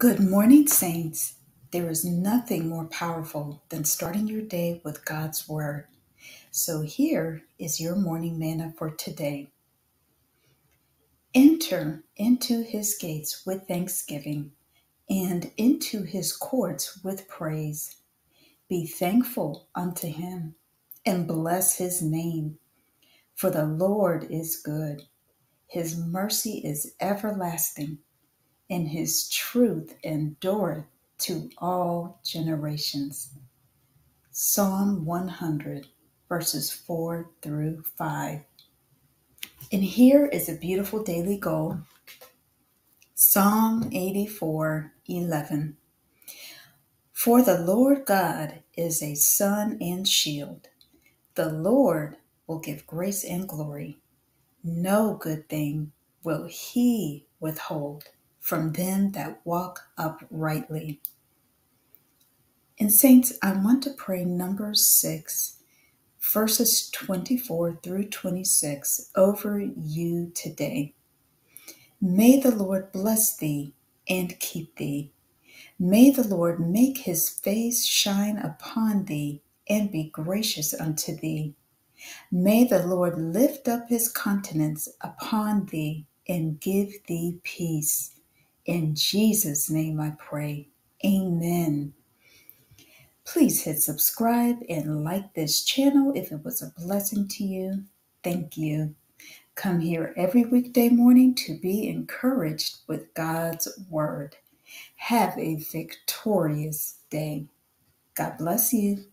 Good morning, Saints. There is nothing more powerful than starting your day with God's Word. So here is your morning manna for today. Enter into his gates with thanksgiving and into his courts with praise. Be thankful unto him and bless his name. For the Lord is good, his mercy is everlasting and his truth endureth to all generations. Psalm 100, verses 4 through 5. And here is a beautiful daily goal Psalm 84 11. For the Lord God is a sun and shield. The Lord will give grace and glory. No good thing will he withhold from them that walk uprightly. And, Saints, I want to pray Numbers six, verses 24 through 26 over you today. May the Lord bless thee and keep thee. May the Lord make his face shine upon thee and be gracious unto thee. May the Lord lift up his countenance upon thee and give thee peace. In Jesus' name I pray. Amen. Please hit subscribe and like this channel if it was a blessing to you. Thank you. Come here every weekday morning to be encouraged with God's Word. Have a victorious day. God bless you.